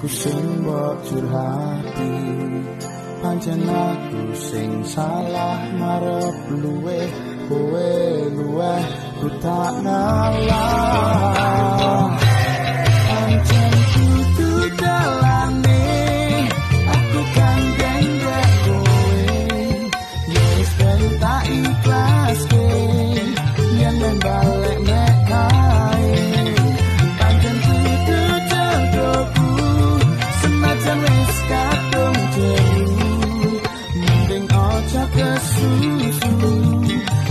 ku sing mbok curhati pancen aku sing salah marep luwe kowe luwe ku tak ngalah. Pancen kudu dalane aku kan gendre kowe. Yes kan tak ikhlas. 幸福